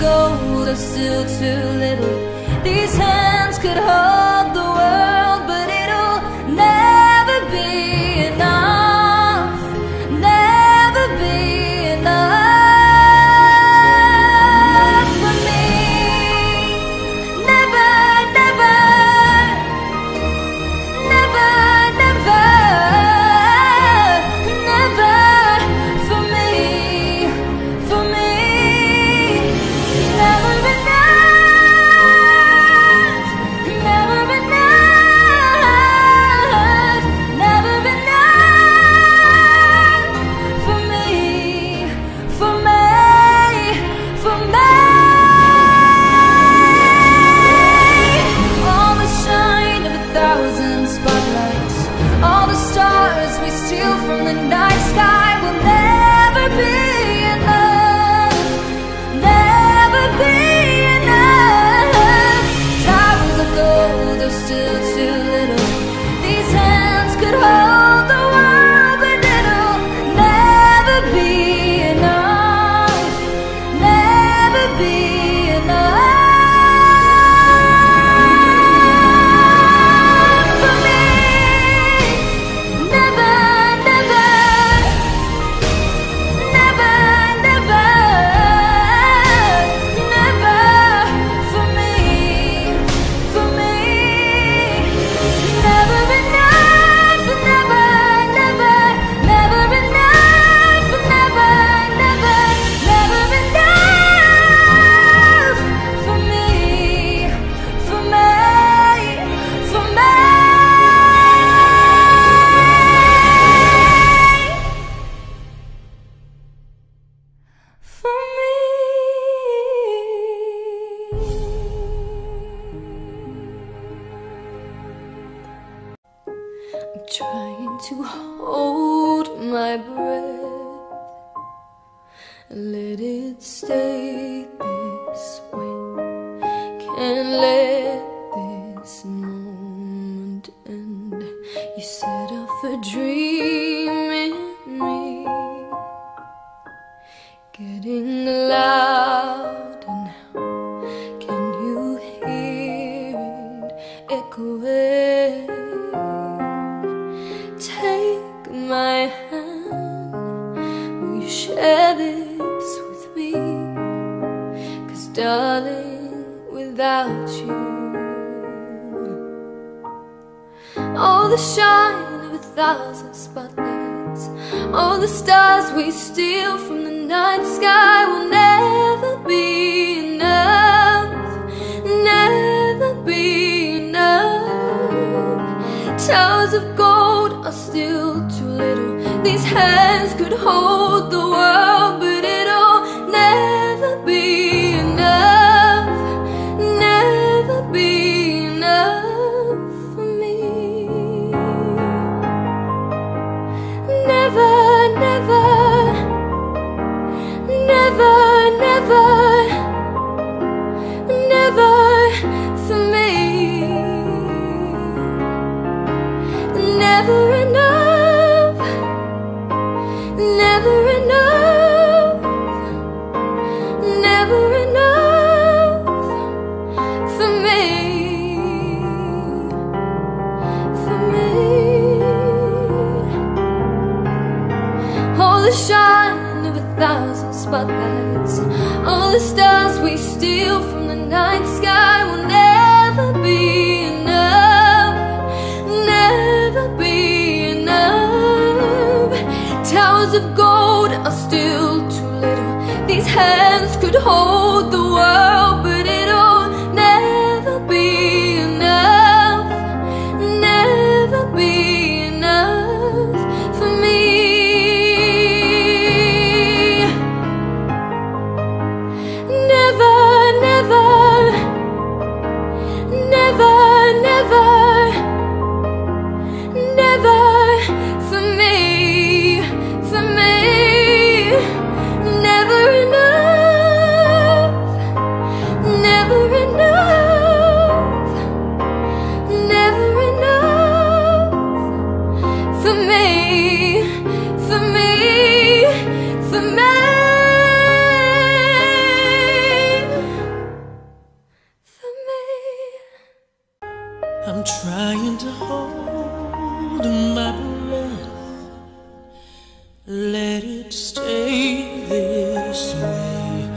gold are still too little. These hands could hold the trying to hold my breath and let it stay this way. Can't let this moment end. You set off a dream darling, without you, all the shine of a thousand spotlights, all the stars we steal from the night sky will never be enough, never be enough. Towers of gold are still too little. These hands could hold the world, spotlights All the stars we steal from the night sky Will never be enough. Never be enough. Towers of gold are still too little. These hands could hold the I'm trying to hold my breath. Let it stay this way.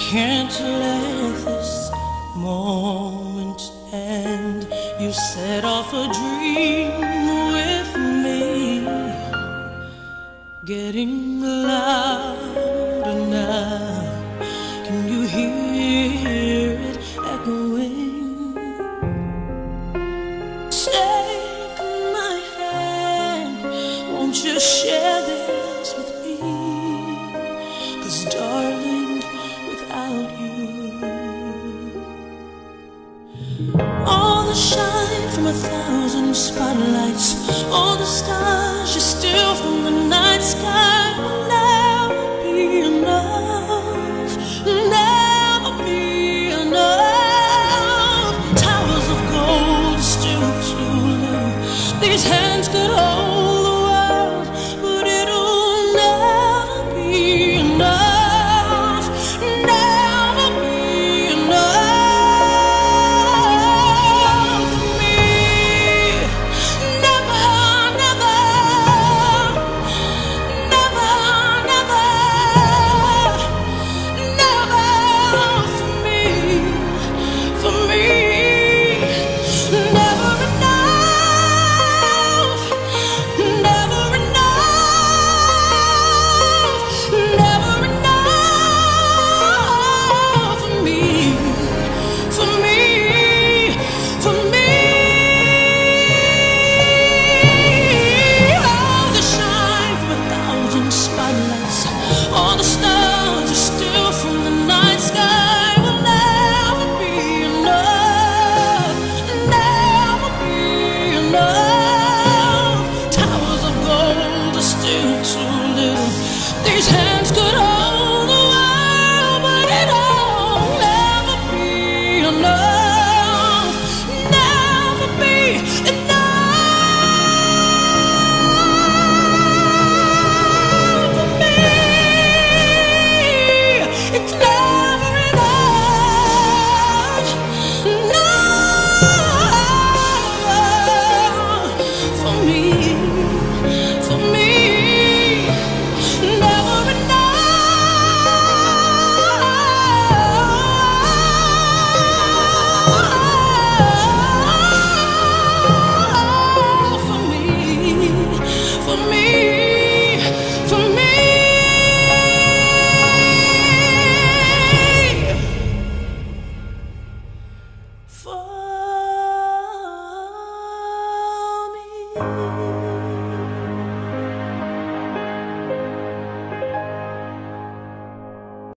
Can't let this moment end. You set off a dream with me, getting louder now.